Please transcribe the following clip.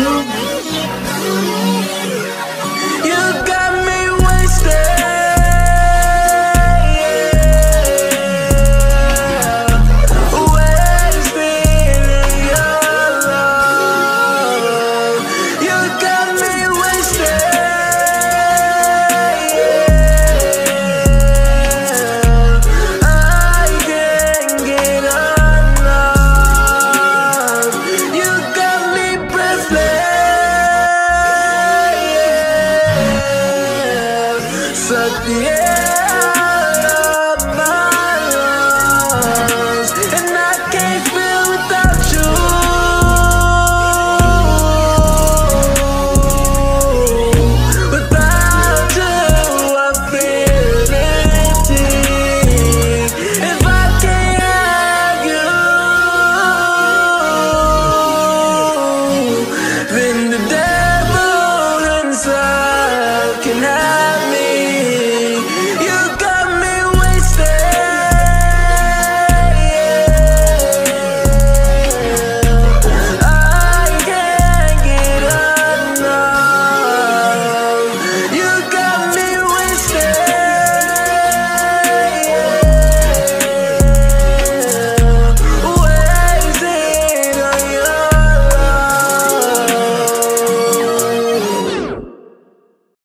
you. yeah.